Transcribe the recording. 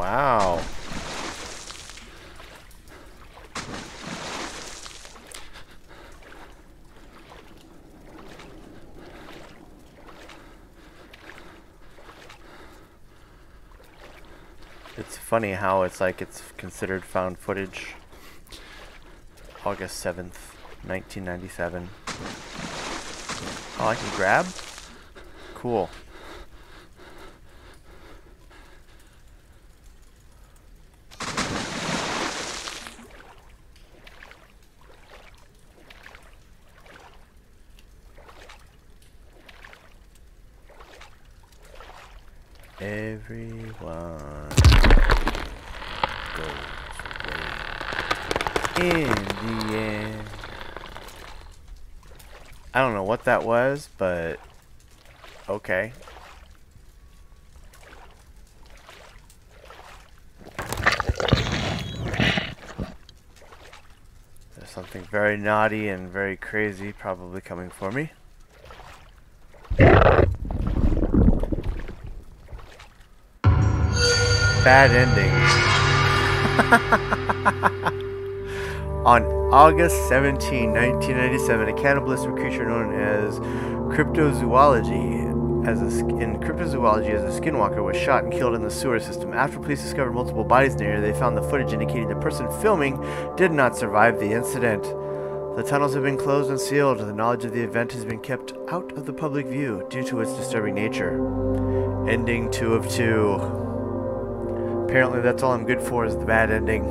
Wow. It's funny how it's like it's considered found footage. August 7th, 1997. Oh, I can grab? Cool. Everyone goes away in the end. I don't know what that was, but okay. There's something very naughty and very crazy probably coming for me. Bad ending. On August 17, 1997, a cannibalistic creature known as cryptozoology as a, in cryptozoology as a skinwalker was shot and killed in the sewer system. After police discovered multiple bodies the they found the footage indicating the person filming did not survive the incident. The tunnels have been closed and sealed. The knowledge of the event has been kept out of the public view due to its disturbing nature. Ending 2 of 2. Apparently that's all I'm good for is the bad ending.